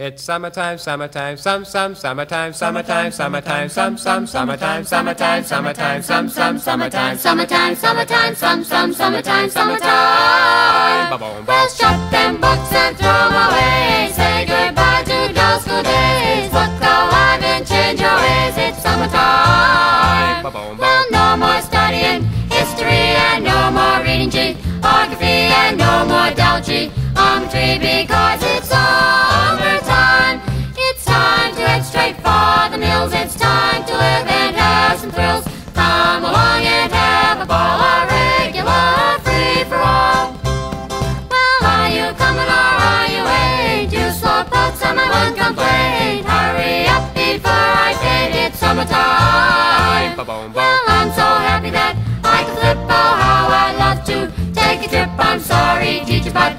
It's summertime, summertime, some, some, summertime, summertime, summertime, some, some, summertime, summertime, summertime, some, some, summertime, Summertime, summertime, some, some, summertime, summertime. Well, shut them books and throw 'em away. Say goodbye to dull school days. Look alive and change your ways. It's summertime. Well, no more studying history and no more reading geography Well, I'm so happy that I can flip. Oh, how I love to take a trip. I'm sorry, teacher, but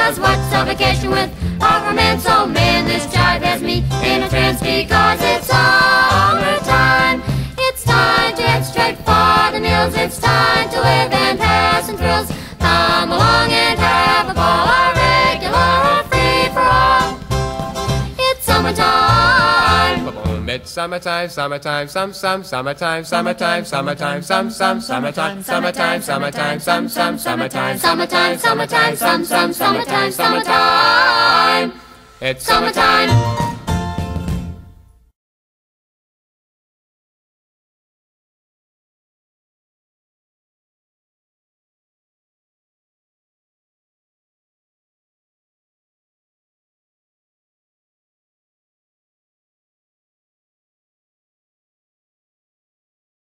Cause what's a vacation with a romance Oh man, It's summertime, summertime, some, some, summertime, summertime, summertime, some, some, summertime, summertime, summertime, some, some, summertime, Summertime, summertime, some, some, summertime, summertime. It's Summertime